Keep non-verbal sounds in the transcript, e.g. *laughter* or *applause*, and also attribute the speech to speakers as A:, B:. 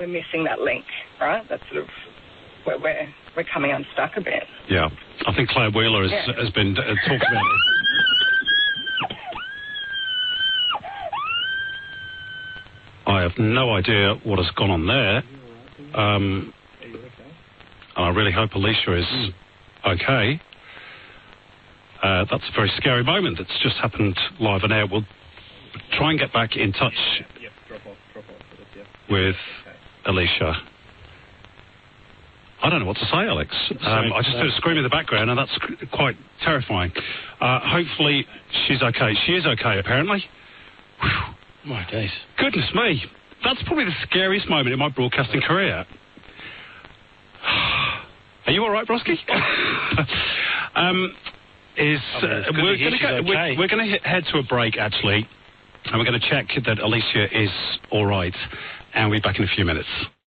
A: we're missing that link, right? That's sort of where we're we're coming unstuck a bit.
B: Yeah, I think Clare Wheeler has,
A: Yeah.
B: has been uh, talking about it. I have no idea what has gone on there. Um, and I really hope Elissia is okay. Uh, that's a very scary moment that's just happened live on air. We'll try and get back in touch with Elissia. I don't know what to say, Alex. Um, I just heard a scream in the background, and that's quite terrifying. Uh, hopefully, she's okay. She is okay, apparently. Whew.
C: My days.
B: Goodness me. That's probably the scariest moment in my broadcasting career. *sighs* Are you all right, Broski? *laughs* um, is
C: I mean,
B: uh, we're going to
C: okay.
B: we're, we're going to head to a break actually, and we're going to check that Elissia is all right, and we'll be back in a few minutes.